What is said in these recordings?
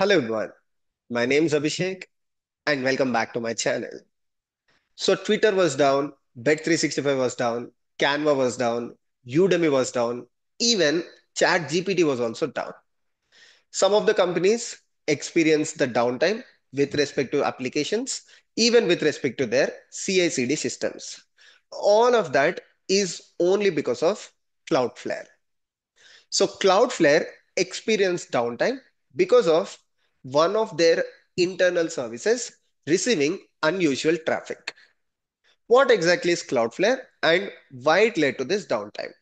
Hello everyone, my name is Abhishek and welcome back to my channel. So Twitter was down, Bet365 was down, Canva was down, Udemy was down, even ChatGPT was also down. Some of the companies experienced the downtime with respect to applications, even with respect to their CI/CD systems. All of that is only because of Cloudflare. So Cloudflare experienced downtime because of one of their internal services receiving unusual traffic. What exactly is Cloudflare and why it led to this downtime?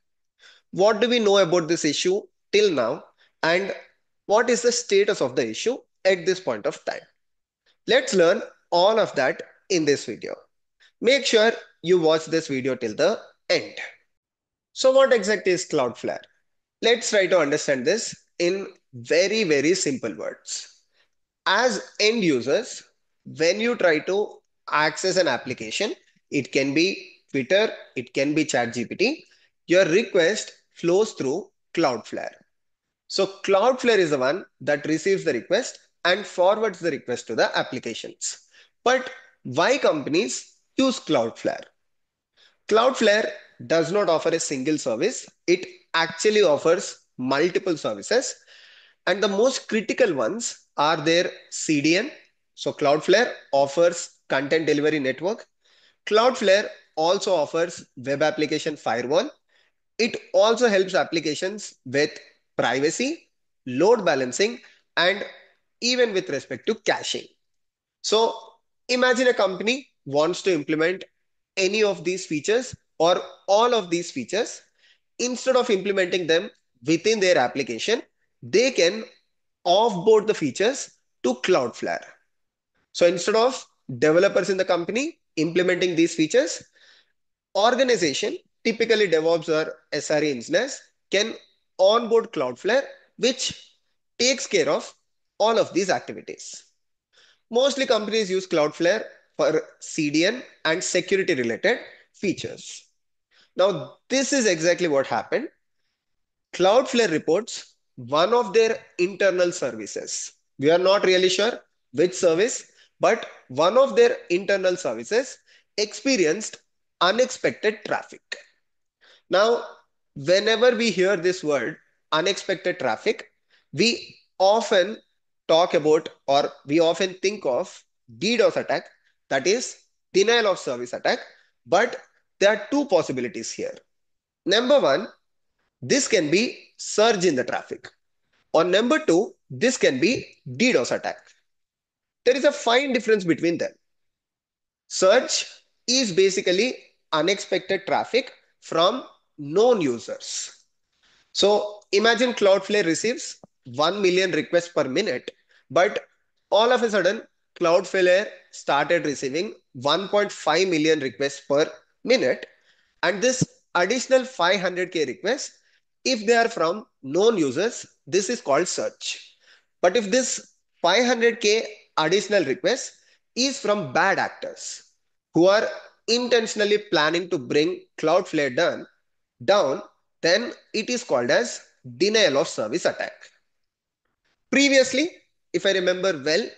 What do we know about this issue till now and what is the status of the issue at this point of time? Let's learn all of that in this video. Make sure you watch this video till the end. So what exactly is Cloudflare? Let's try to understand this in very, very simple words. As end users, when you try to access an application, it can be Twitter, it can be ChatGPT, your request flows through Cloudflare. So Cloudflare is the one that receives the request and forwards the request to the applications. But why companies use Cloudflare? Cloudflare does not offer a single service. It actually offers multiple services. And the most critical ones are their CDN. So Cloudflare offers content delivery network. Cloudflare also offers web application firewall. It also helps applications with privacy, load balancing, and even with respect to caching. So imagine a company wants to implement any of these features or all of these features. Instead of implementing them within their application, they can offboard the features to Cloudflare. So instead of developers in the company implementing these features, organization, typically DevOps or SRE engineers, can onboard Cloudflare, which takes care of all of these activities. Mostly companies use Cloudflare for CDN and security related features. Now, this is exactly what happened. Cloudflare reports one of their internal services. We are not really sure which service, but one of their internal services experienced unexpected traffic. Now, whenever we hear this word unexpected traffic, we often talk about or we often think of DDoS attack, that is denial of service attack. But there are two possibilities here. Number one, this can be surge in the traffic. Or number two, this can be DDoS attack. There is a fine difference between them. Surge is basically unexpected traffic from known users. So imagine Cloudflare receives 1 million requests per minute, but all of a sudden, Cloudflare started receiving 1.5 million requests per minute. And this additional 500k requests, if they are from known users, this is called surge. But if this 500k additional requests is from bad actors who are intentionally planning to bring Cloudflare down, down, then it is called as denial of service attack. Previously, if I remember well,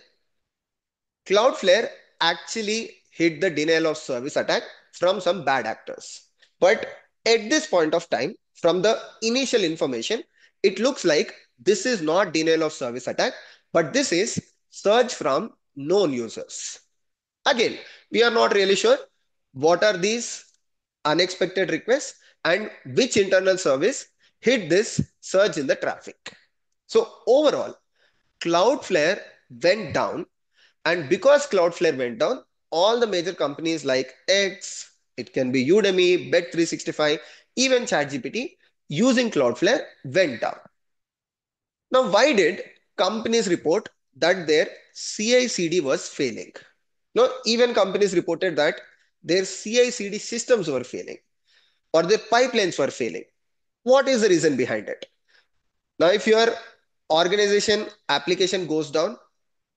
Cloudflare actually hit the denial of service attack from some bad actors. But at this point of time, from the initial information, it looks like this is not denial of service attack, but this is surge from known users. Again, we are not really sure what are these unexpected requests and which internal service hit this surge in the traffic. So overall, Cloudflare went down and because Cloudflare went down, all the major companies like X, it can be Udemy, Bet365, even ChatGPT using Cloudflare went down. Now, why did companies report that their CI/CD was failing? Now, even companies reported that their CI/CD systems were failing or their pipelines were failing. What is the reason behind it? Now, if your organization application goes down,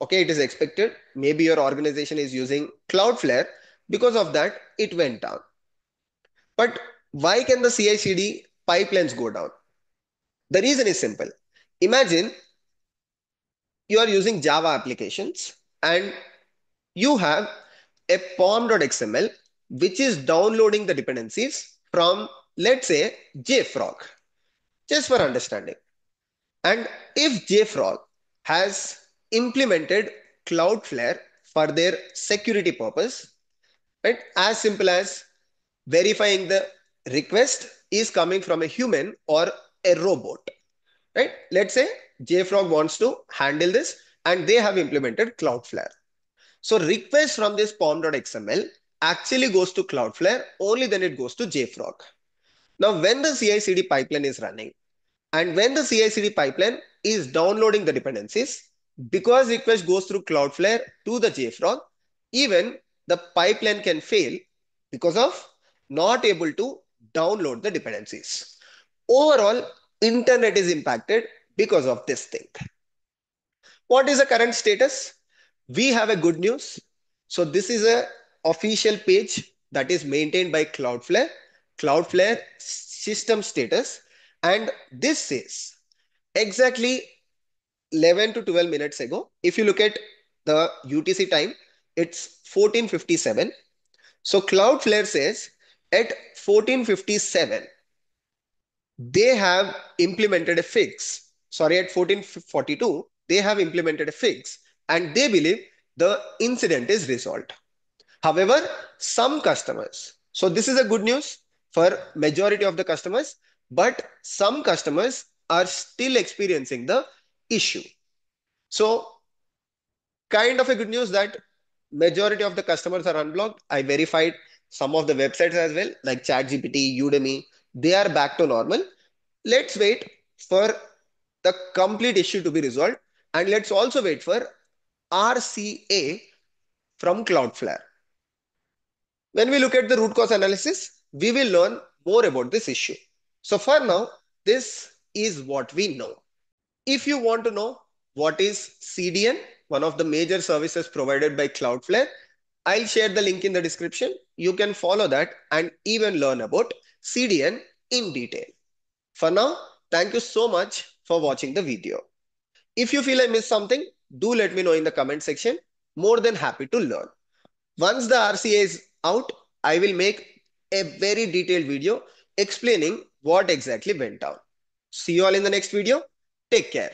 okay, it is expected. Maybe your organization is using Cloudflare. Because of that, it went down. But why can the CI CD pipelines go down? The reason is simple. Imagine you are using Java applications and you have a pom.xml which is downloading the dependencies from, let's say, JFrog, just for understanding. And if JFrog has implemented Cloudflare for their security purpose, right, as simple as verifying the request is coming from a human or a robot, right? Let's say JFrog wants to handle this and they have implemented Cloudflare. So request from this pom.xml actually goes to Cloudflare, only then it goes to JFrog. Now, when the CI/CD pipeline is running and when the CI/CD pipeline is downloading the dependencies, because request goes through Cloudflare to the JFrog, even the pipeline can fail because of not able to download the dependencies. Overall, internet is impacted because of this thing. What is the current status? We have a good news. So this is a official page that is maintained by Cloudflare, Cloudflare system status. And this says exactly 11 to 12 minutes ago. If you look at the UTC time, it's 1457. So Cloudflare says at 1457, they have implemented a fix. Sorry, at 1442, they have implemented a fix and they believe the incident is resolved. However, some customers, so this is a good news for majority of the customers, but some customers are still experiencing the issue. So kind of a good news that majority of the customers are unblocked. I verified some of the websites as well, like ChatGPT, Udemy, they are back to normal. Let's wait for the complete issue to be resolved. And let's also wait for RCA from Cloudflare. When we look at the root cause analysis, we will learn more about this issue. So for now, this is what we know. If you want to know what is CDN, one of the major services provided by Cloudflare, I'll share the link in the description. You can follow that and even learn about CDN in detail. For now, thank you so much for watching the video. If you feel I missed something, do let me know in the comment section. More than happy to learn. Once the RCA is out, I will make a very detailed video explaining what exactly went down. See you all in the next video. Take care.